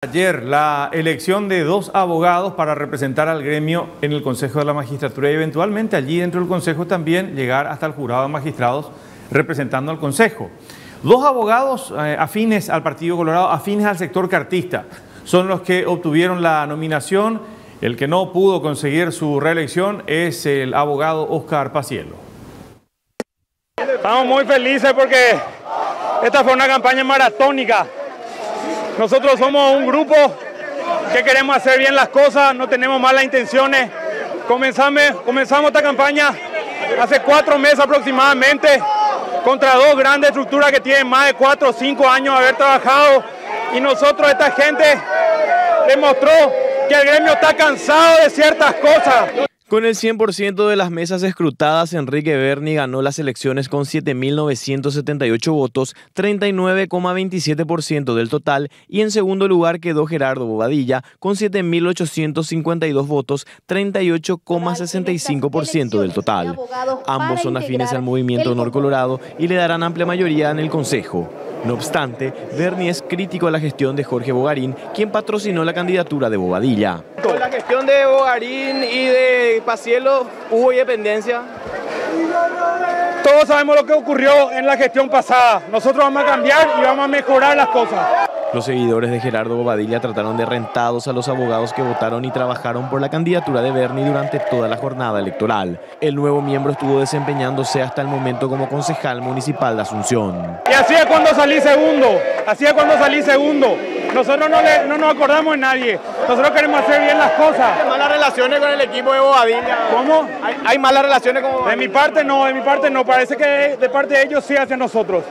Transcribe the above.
Ayer la elección de dos abogados para representar al gremio en el Consejo de la Magistratura y eventualmente allí dentro del Consejo también llegar hasta el jurado de magistrados representando al Consejo. Dos abogados eh, afines al Partido Colorado, afines al sector cartista, son los que obtuvieron la nominación. El que no pudo conseguir su reelección es el abogado Oscar Pacielo. Estamos muy felices porque esta fue una campaña maratónica nosotros somos un grupo que queremos hacer bien las cosas, no tenemos malas intenciones. Comenzamos, comenzamos esta campaña hace cuatro meses aproximadamente contra dos grandes estructuras que tienen más de cuatro o cinco años de haber trabajado y nosotros, esta gente, demostró que el gremio está cansado de ciertas cosas. Con el 100% de las mesas escrutadas, Enrique Berni ganó las elecciones con 7.978 votos, 39,27% del total, y en segundo lugar quedó Gerardo Bobadilla con 7.852 votos, 38,65% del total. Ambos son afines al movimiento Honor Colorado y le darán amplia mayoría en el Consejo. No obstante, Berni es crítico a la gestión de Jorge Bogarín, quien patrocinó la candidatura de Bobadilla. Con la gestión de Bogarín y de Pacielo, ¿hubo independencia? Todos sabemos lo que ocurrió en la gestión pasada. Nosotros vamos a cambiar y vamos a mejorar las cosas. Los seguidores de Gerardo Bobadilla trataron de rentados a los abogados que votaron y trabajaron por la candidatura de Bernie durante toda la jornada electoral. El nuevo miembro estuvo desempeñándose hasta el momento como concejal municipal de Asunción. Y así es cuando salí segundo, así es cuando salí segundo. Nosotros no, no nos acordamos de nadie, nosotros queremos hacer bien las cosas. ¿Hay malas relaciones con el equipo de Bobadilla? ¿Cómo? ¿Hay, malas relaciones con Bobadilla? De mi parte no, de mi parte no, parece que de parte de ellos sí hacia nosotros.